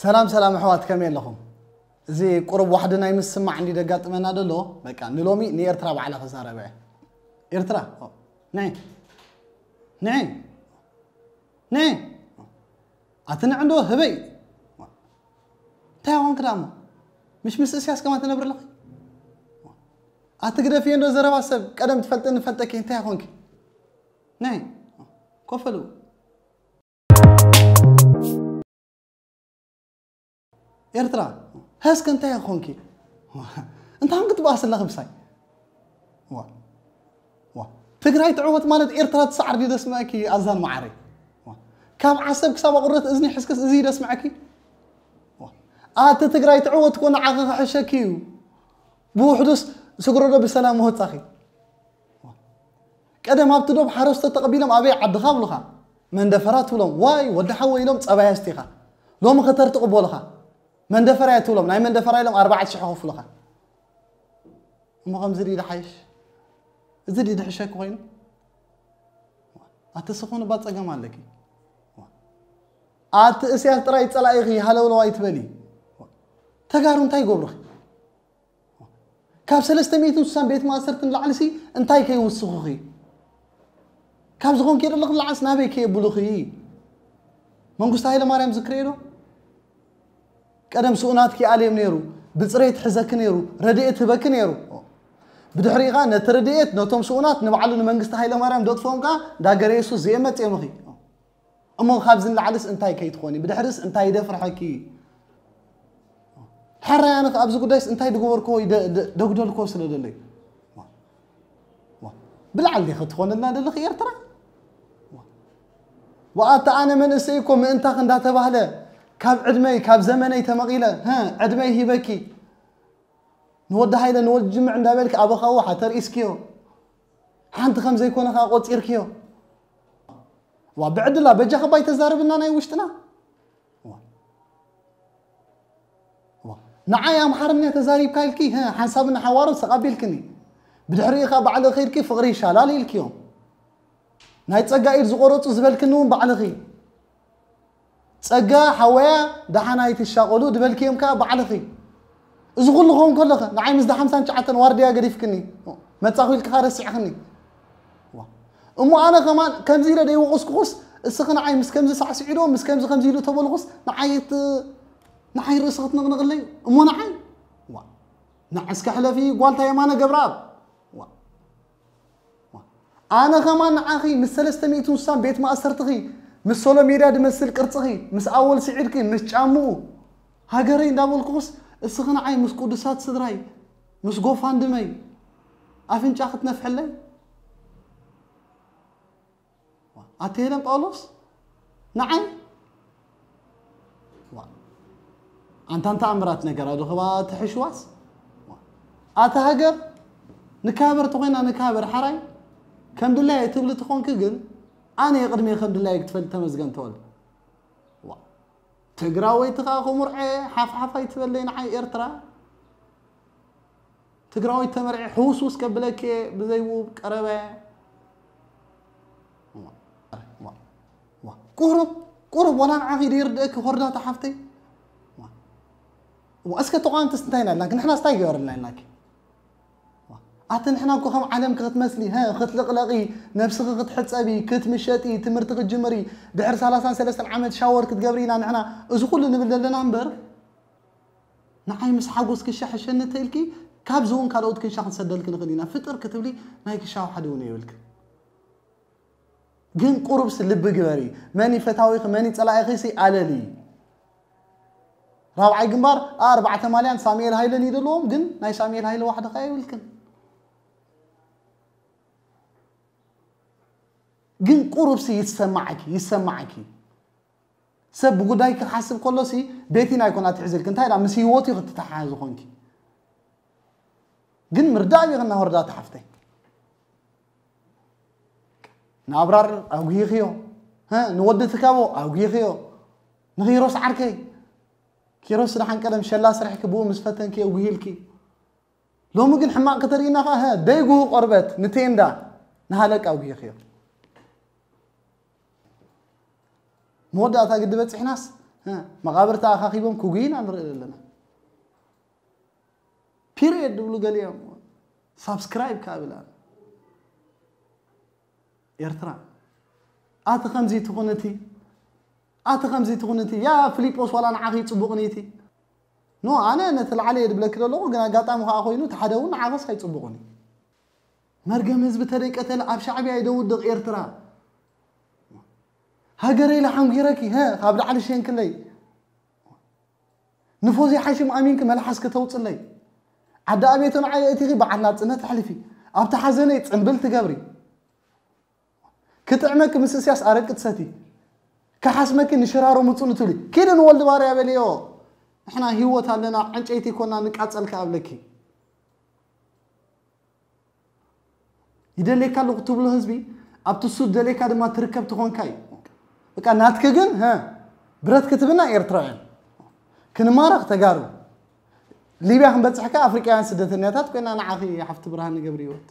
سلام سلام حوات كمين لكم زي قرب واحد ناي مسمع عندي دقات من هذا لو بقى نلومي نيرترا على خسارة بقى إرترا نعم نعم نعم أتنا عنده هبي تعاون كرامه مش مس السياسة كمان تنبر لك أتقدر في عنده زر واسب قدم تفلت إن فلتك إنت يا خونك نعم كفلو ارترا هاسك انت يا خونكي انت هم كتبوا اصلا خبصاي وا وا تقراي تعوت مالت ارترا تسعر بيد اسمعكي ازان معري وا كاب عسب كسابا قرت اذني حسكس ازيد اسمعكي وا اتا تقراي تعوت كون عاغا حشاكي بوحدوس سكر ربي سلام وهو تاخي كذا ما بتدوب حارس تتقبيلهم ابي عبد خاملها من دفرات ولهم واي ودحوا لهم تصبايا استيخا لو ما خطرت قبولها من دفر يا تولم نعم من دفر لهم أربعة شحوه في لغه ما قام زري دحش زري دحشك وين أتصفون بات أجمع لك أت أسيال ترى يطلع إغي هلا ولا وايت بني تجارون تاي قبرك كاب سلست ميت وسام بيت ما صرت نلعنسي انتاي كي وسخي كاب زغون كير لغ العس نابي كي بلوخي من قصة لما رام ذكريرو قدم سؤنات كي عليهم نيرو بصريت حزك نيرو رديت بك نيرو بدحري غا نترديت نوتوم سؤنات نبعلو نمنغست هاي لمرام دوت فونكا دا غريسو زيمت يمخي امو خابزن العدس انتاي كي تخوني بدحرس انتاي دفر حكي حرا انا ابز قدس انتاي دغور كو دغدل كو سلدلي بالعل دي خطخون لنا دلخي يرترا وآتا أنا من إسيكم من إنتاق إن داتا بهلا كاب عدمي كاب زمني تمغيلة ها عدمي هي بكي نود هاي نود جمع عند بالك أبو خاو حتى إسكيو عند خم زي كونا خاقوت إركيو وبعد الله بجاه باي تزارب إننا يوشتنا نعيا محرمني تزاريب كايلكي ها حسابنا حوار سقابلكني بدحري خا بعد الخير كيف غري شالالي الكيوم نايت سقا إير زغورو تزبلكنون بعد الخير تجا حويا دحنا يتشاقلو دبل كيم كا بعرفي إذا قلنا قوم كلا خا نعيم إذا حمسان شعتن وردي أجريف كني ما تأخذ الكهار سعني أمو أنا كمان كم زيرة ديو قص قص السخن عين مس كم زيرة سعيرو مس كم زيرة كم زيرة تبغى القص نعيت نعير سخط نغ نغلي أمو نعيم نعسك حلا في قالت يا مانا جبراب أنا كمان أخي مس ثلاث مئة بيت ما أسرت غي مس سولو ميريا دمسل قرصخي مس اول سعيركي مس شامو هاجري اندابلكوس اسخنا عاي مس قدسات صدراي مس غوف اندمي افين جاخت نفحلي اتيرن باولوس نعم وا انت انت امرات نغرا دوخوا هو وا اتا هاجر نكابر تخوينا نكابر حراي كم دلاي تبل تخونك كن أنا قدمي خد الله يكتفل تمزجن تول وا تقرا ويتخاخو مرعي حف حف يتفلين عي إرترا تقرا ويتمرعي حوسوس كبلك بزيوب كربا وا وا وا قرب قرب ولا عغير يردك هردات حفتي وا وا اسكت لكن احنا استايقر لكن حتى نحنا كوخم عالم مسلي ها كتلقلقي نفسك كت مشاتي تمرت جمري دحر 30 30 عمد شاور كتقبرينا نحنا እዚ ኩሉ ንብል ዘለና እምበር ንዓይ ምስ ሓጎስ ክሻ ሕሸኒ እተኢልኪ ካብዚ እውን ካልኦት ክንሻ ክንሰደልክ ንኽእል ኢና ፍጥር ክትብሊ ናይ ክሻ ሓደ እውን የብልክ ግን ቁርብስ ልቢ ግበሪ መን ፈታዊኺ መን ፀላኢኺሲ راو እዩ رابعي جنبار أربعة ثمانية هاي هايلن يدلوم جن ناي ساميل هاي واحد خايل كن جن قرب سي يسمعك يسمعك سب بقدايك حسب كله سي بيتي نا يكون اتحزل كنت هيدا مسي وطي خد تتحاز خونك جن مردابي غنا هردا تحفته نابرار اوغي خيو ها نودي تكابو اوغي خيو نغيرو سعركي كيروس راح نكلم شلا سرح كبو مسفتن كي وجيلكي لو ممكن حماق كترينا ها ديغو قربت نتين نهلك او بيخير مودعتا قد بتصح ناس ها مقابر تاع خاخيبهم كوغين انا لنا بيريد دبل قاليهم سبسكرايب كابل انا ارترا اتا خمزي تغنتي اتا خمزي تغنتي يا فليبوس ولا نعاقي تصبغنيتي نو انا نتل علي دبل كده لو قنا قاطع مخا اخوينو تحدون عاقص هاي تصبغني مرقم هزب تريكتل عب شعبي عيدو دغ ارترا ها قريلا حم غيركي ها خاب على شيء كل لي نفوزي حاشي مؤمن كم هل حسك توت عدا أبيت أنا عاية تيجي بعدنا تنا تحلفي أبت حزني تنبلت قبري كتعمك مس سياس أرك تساتي مكي نشرار ومتون تولي كيد نولد باري أبليو إحنا هو تالنا عن شيء تكوننا نكعت سلك قبلكي يدلك على قطب الهزبي أبتسود دلك على ما تركب تكون كاي በቃ ናትክ ግን ብረት ክትብና ኤርትራውያን ክንማረኽ ተጋሩ ሊብያ ክንበፅሕ ከ ኣፍሪቃውያን ስደተኛታት ኮይና ንዓኺ ሓፍቲ ብርሃን ገብሪ ይወት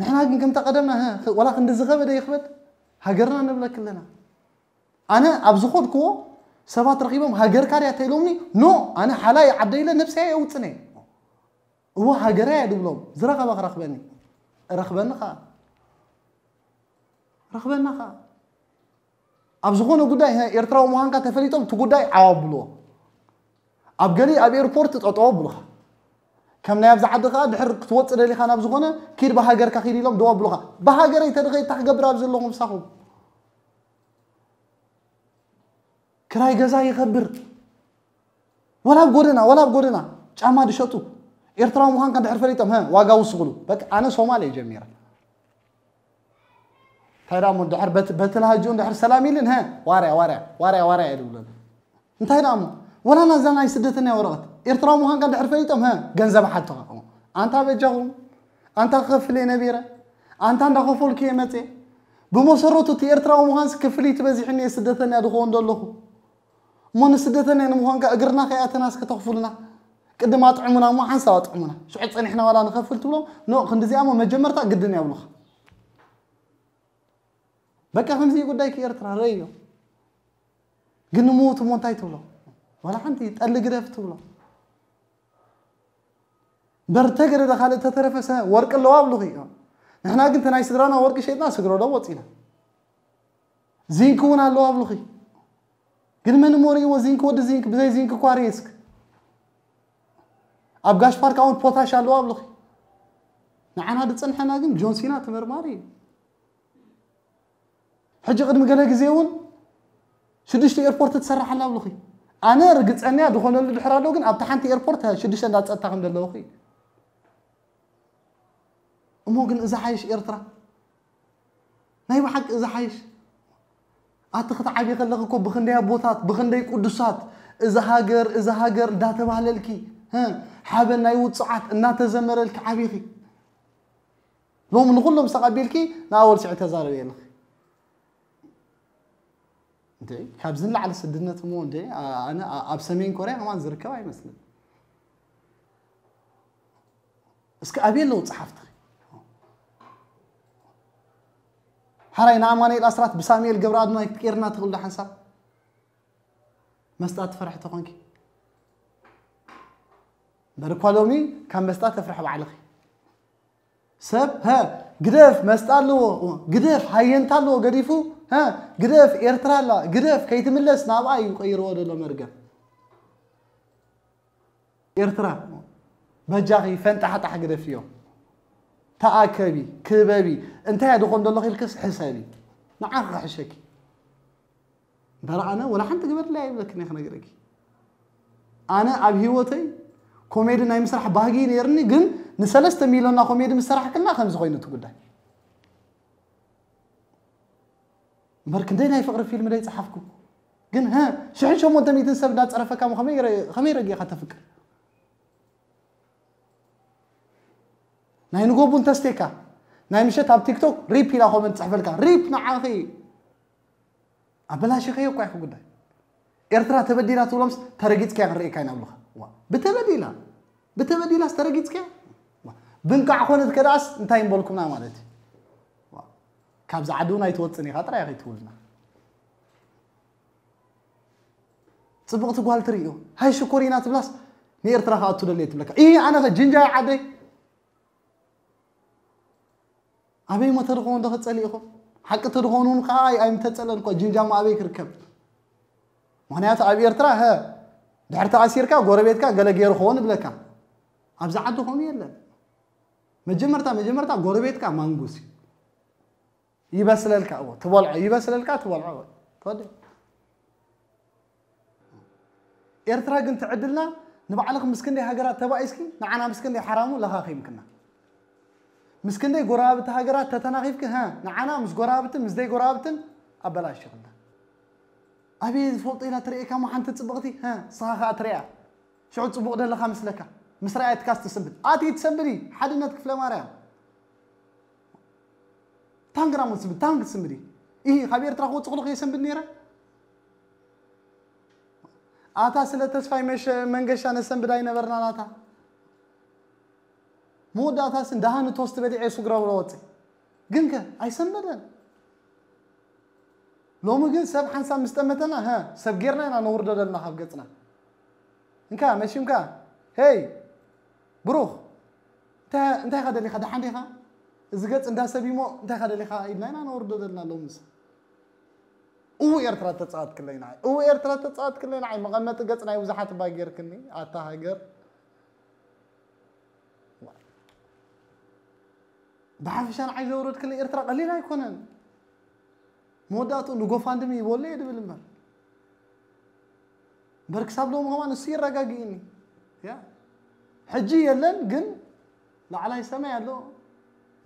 ንሕና ግን ከምታ ቀደምና ዋላ ክንዲ ዝኸበደ ይኽበድ ሃገርና ንብለክ ኣለና ኣነ ኣብ ዝኮድክዎ ሰባት ረኪቦም ሃገርካ ድያ እንተኢሎምኒ ኖ ኣነ ሓላይ ዓደ ኢለ ነብሰያ የውፅነ እዎ ሃገርያ ድብሎም ዝረኸባ ክረኽበኒ ረኽበኒ ከዓ ረኽበና ከዓ ኣብ ዝኾነ ጉዳይ ኤርትራዊ ምዃንካ ተፈሊጦም እቲ ጉዳይ ዓዋ ኣብልዎ ኣብ ገሊእ ኣብ ኤርፖርት ጠጠው ኣብሉኻ ከም ናይ ኣብዛ ዓዲ ከዓ ድሕር ክትወፅእ ደሊኻ ናብ ዝኾነ ኪድ ብሃገርካ ኪድ ኢሎም ደው ኣብሉኻ ብሃገረይ ተድኸይ ክገብር ኣብ ዘለኹም ምሳኹም ክራይ ገዛ ይኸብር ወላ ኣብ ጎደና ወላ ኣብ ጎደና ጫማ ድሸጡ ኤርትራዊ ምዃንካ ድሕር ፈሊጦም ዋጋ ውስኽሉ በቃ ኣነ ሶማሌ ጀሚረ እንታይዳሞ ድሕር በቲ ንሃጅኡ ድሕር ሰላም ኢልን ሀ ዋርያ ዋርያ ዋርያ ዋርያ ኢሉ እንታይ ዳሞ ወላና እዛ ናይ ስደት ናይ ወረቐት ኤርትራ ምዃንካ ድሕር ፈሊጦም ሀ ገንዘብ ሓትኻ ኣንታ በጃኹም ኣንታ ክኸፍል እየ ነቢረ ኣንታ እንዳኸፈልኩ እየ መፅአ ብመሰረቱ እቲ ኤርትራዊ ምዃንስ ክፍል ትበዚሕኒ እየ ስደተኛ ድኸውን ዘለኹ እሞ ንስደተኛ ንምዃንካ እግርና ከይኣተናስ ከተኽፍሉና ቅድማ ጥዕሙና እሞ ሓንሳብ ኣጥዕሙና ሽዑ ፀኒሕና ዋላ ንኸፍል ትብሎም ኖ ክንዲዚኣሞ መጀመርታ ግድን የብሉኻ በቃ ከምዚ ጉዳይ ክኤርትራ ረእዮ ግን ንሞቱ ሞ እንታይ ትብሎ ዋላ ሓንቲ ጠሊ ግደፍ ትብሎ በርተገደ ካልእ ተተረፈሰ ወርቂ ኣለዋ ኣብልኹ እዮም ንሕና ግን እቲ ናይ ስድራና ወርቂ ሸይጥና ስግረዶ ወፂና ዚንክ እውን ኣለዋ ኣብልኹ ግን መን ሞሪእዎ ዚንክ ወዲ ዚንክ ብዘይ ዚንክ እኳ ርየስክ ኣብ ጋሽ ፓርክ እውን ፖታሽ ኣለዋ ኣብልኹ ንዓና ድፅንሐና ግን ጆንሲና ትምርማር እዩ ሕጂ ቅድሚ ገለ ግዜ እውን ሽዱሽተ ኤርፖርት ትሰርሕ ኣላ ኣብሉኺ ኣነ ርግፀኒያ ዝኾነሉ ድሕር ኣለዎ ግን ኣብቲ ሓንቲ ኤርፖርት ሽዱሽተ እንዳፀጥታ ከም ዘለኹ እሞ ግን እዛ ሓይሽ ኤርትራ ናይ ብሓቂ እዛ ሓይሽ ኣቲ ክትዓቢ ከለኹ እኮ ብክንደይ ኣቦታት ብክንደይ ቅዱሳት እዛ ሃገር እዛ ሃገር እንዳተባህለልኪ ሓበ ናይ ውፅዓት እናተዘመረልኪ ዓብኺ ሎሚ ንኩሎም ዝተቐቢልኪ ንኣወልሲዕ ተዛረበየለኺ كاب زلع على سدنة مو دي أنا أب سمين كوريا ما نزرك كواي مثلا بس كأبي لو تصحفت هراي نعم أنا الأسرات بسامي القبراد ما يكيرنا تقول له حساب ما استأت فرح تقولك بركوالومي كان بستات فرح بعلقي سب ها قدف ما استأت له قدف هاي انتالو قديفو قدف إيرترا لا قدف كيت ملص نابعي وغير ولا لا مرجع إيرترا بجاي فانت حتى حقد فيهم تأكبي كبابي أنت يا دخون دول خير كس حسابي نعرف راح شكي درع أنا ولا حتى قبل لا يبلك نحن نقرأك أنا أبي وتي كوميدي نايم سرح باقي نيرني قن نسلست ميلون نا كوميدي مسرح كلنا خمس غينة تقول مبارك انت ناي فقر فيلم لا يصحفكو كن ها شحال شو مدام يتنسب لا تعرفك كم خمير خمير يا خاطر فكر ناي نقول بنت استيكا ناي مشيت على تيك توك ريب الى هو من تصحف لك ريب مع اخي ابلاش خي يقع فوق الدار ارترا تبدينا طول امس ترقيت كي غري كاين ابلغ بتبدينا بتبدينا ترقيت كي بنقع خونت كراس نتايم بولكم نعم مالتي ካብዚ ዓዱና ይትወፅን ኢኻ ጥራይ ከይትውልና ፅብቕቲ ጓል ትርእዮ ሃይ ሽኮር ኢና ትብላስ ንኤርትራ ከዓ እትደልየ ትብለካ ይ ኣነ ጅንጃይ ዓደይ ኣበይ ሞ ተድኾኑ ዶ ክፀሊኢኹም ሓቂ ተድኾኑ እውን ከዓ ኣይምተፀለን እኳ ጅንጃማ ኣበይ ክርከብ ምክንያቱ ኣብ ኤርትራ ሃ ድሕር ተኣሲርካ ጎረቤትካ ገለ ገይሩ ክኸውን ይብለካ ኣብዚ ዓዲ ኾኑ የለን መጀመርታ መጀመርታ ጎረቤትካ ማንጉስ እዩ يبسل لك أول تبلع يبسل لك تبلع أول تودي إرتها أنت عدلنا نبعلك مسكن دي هاجرات تبا إسكي نعنا مسكن دي حرامو لها خيم كنا مسكن دي قرابة هاجرات تتناغيف كنا نعنا مس قرابة مس دي قرابة أبلا الشغل أبي فوطينا تريكا ما حنت تصبغتي ها صاخة تريا شعود تصبغ ده لخمس لك مس كاست تسبت آتي تسبري حد إنك فلما تانغ رامون نسب تانغ سمري إيه خبير تراخو تقولك يسم بالنيرة آتا سلة تسفاي مش منعش أنا سم بداي نبرنا أتا مو دا آتا سن دهان توست بدي عيسو غرا روتي جنكا أي سم بدن لو مجن سب حنسا مستمتنا ها سب جيرنا أنا نور دلنا حقتنا إنكا ماشي إنكا هاي بروخ انت انت هذا اللي خد حندي خا እዚ ገፅ እንዳሰቢሞ እንታይ ካ ደሊኻ ኢልና ኢና ነወርዶ ዘለና ኣሎ ምስ እው ኤርትራ ተፃወት ክለ ኢና እው ኤርትራ ተፃወት ክለ ኢና መቐመጢ ገፅ ናይ ብዙሓት ባጌር ክኒ ኣታ ሃገር ብሓፈሻ ንዓይ ዘውረድ ክለ ኤርትራ ቀሊል ኣይኮነን መወዳእትኡ ንጎፋንድሚ ይበሎ እየ ድብል እምበር እምበር ክሳብ ሎም ከማ ንሱ ይረጋግእኒ ሕጂ የለን ግን ላዕላይ ሰማይ ኣሎ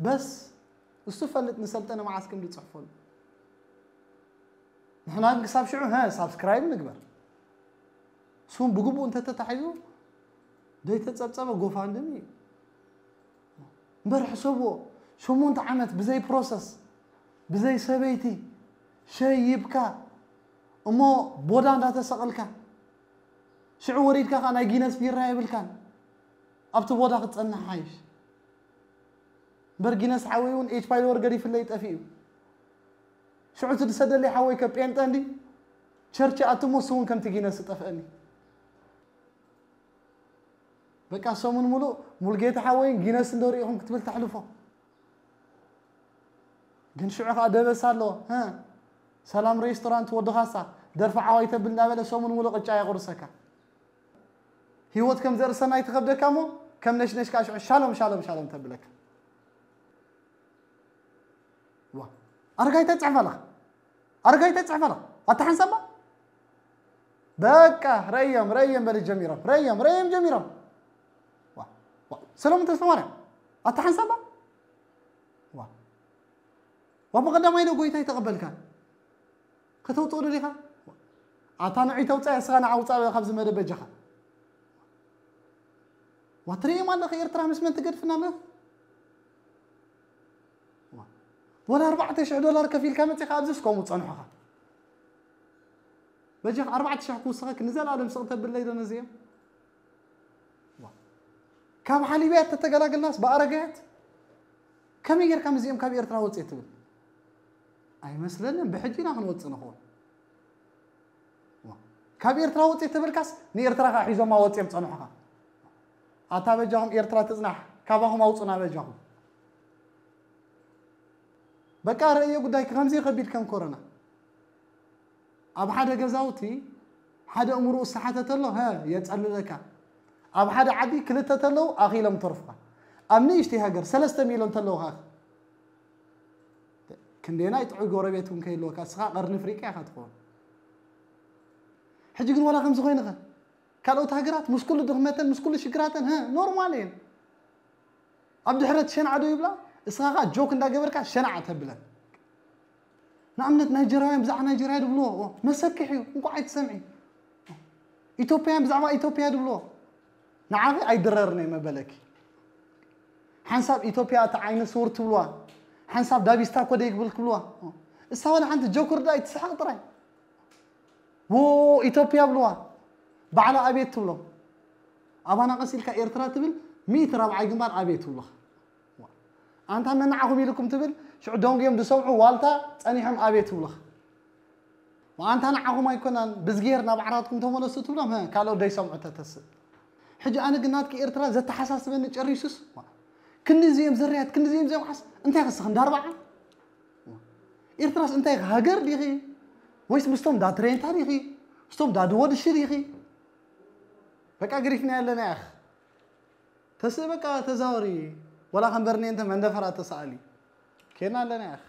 بس الصفة اللي تنسلت أنا معاك كم بتصحفون نحن هناك ساب شعو ها سابسكرايب نقبل سون بقبو أنت تتحيزو دي تتصبصبه قوف عندني مبارح صبو شو مو انت عمت بزي بروسس بزي سبيتي شي يبكى امو بودان داتا سقلكا شعو وريدكا انا جينس في الرهيب الكان ابتو بودا قد تقنع حايش برجينس حاويون اتش بايل ورغري في اللي يطفي شو عت السد اللي حوي كبينت عندي شرشي اتمو كم تجينا ستفاني بقى سومن مولو ملقيت حوي جينس ندوري هم كتبل تحلفه دن شو عقا دبل سالو ها سلام ريستورانت ودو خاصة درفع عوايته بالنابلة سومن مولو قجاي غرسكا هي وات كم زر سنة يتخبدك كمو كم نش نش كاش شالوم شالوم شالوم تبلك ኣረጋይ ተፅሕፍ ኣለኻ ኣረጋይ ተፅሕፍ ኣለኻ ኣታሓንሳማ በቃ ረእዮም ረእዮም በል ጀሚሮም ረእዮም ረእዮም ጀሚሮም ሰሎሞን ተስፋ ማርያም ኣታሓንሳማ ዋ ብቀዳማይ ዶ ጎይታ ይተቐበልካ ከተውፅኦ ዶ ዲኻ ኣታ ንዒ ተውፃ ስኻ ንዓውፃ ካብዚ መደበጃኻ ዋ ትሪኦም ኣለኸ ኤርትራ ምስ መን ትገድፍና ኣለኸ ولا 14 دولار كفيل كما تي خابز سكو متصنحه بجي 14 كو صغك نزل على مسقته بالليل نزيم كم حالي بيت تتقلق الناس بارقات كم يجر كم زيم كبير ترى وصي تقول اي مثلا بحجينا نوصي نخون كبير ترى وصي تقول كاس نير ترى حيزو ما وصي مصنحه اتا بجاهم ير ترى تصنح كابهم وصنا بجاهم بكار رأي يقول دايك غمزي خبيل كان كورونا أب حدا جزاوتي حدا أمره صحتة تلو ها يتسأل لك أب حدا عدي كلتة الله أخي لم ترفع أم نيش تهاجر سلست ميلون تلو ها كن دينا يتعقوا ربيتهم كي لوكا سخا قرن فريكا خاتقون حجي قلوا لا غمز غينغا قالوا تهاجرات مش كل دغمتن مش كل شكراتن ها نورمالين عبد الحرد شين عدو يبلا እስኻ ኸ ጆክ እንዳገበርካ ሸናዓ ተብለን ንኣብነት ናይጀርያውያን ብዛዕባ ናይጀርያ ድብልዎ መሰክሕ እዩ እንኳ ኣይትሰምዒ ኢትዮጵያን ብዛዕባ ኢትዮጵያ ድብልዎ ንዓኺ ኣይድረርነ መበለኪ ሓንሳብ ኢትዮጵያ እቲ ዓይነ ስውር ትብልዋ ሓንሳብ ዳቢስታ ኮ ደይግብል ክብልዋ እሳ ወላ ሓንቲ ጆክርዳ ይትስሓቅ ጥራይ ዎ ኢትዮጵያ ብልዋ ባዕላ ኣቤት ትብሎ ኣባና ቀሲልካ ኤርትራ ትብል ሚእቲ ራብዓይ ግንባር ኣቤት ትብሉኻ أنت من عقب يلكم تبل شو عدهم يوم دسوع والتا أني هم أبي تبلخ وأنت أنا عقب ما يكونن بزغير نبعراتكم تملسوا تبلهم ها قالوا ده يسمعوا تتسد حج أنا كي إرترا زت حساس من الريسوس كن زيم زريات كن زيم زيم حس أنت يا خص خندار بعض إرتراس أنت يا هاجر ليه ويس مستوم دا ترين تاريخي مستوم دا دوار الشريخي بك أقريفنا لنا أخ تسي تزوري ولا خبرني انت من دفرات تسالي كنا لنا يا اخي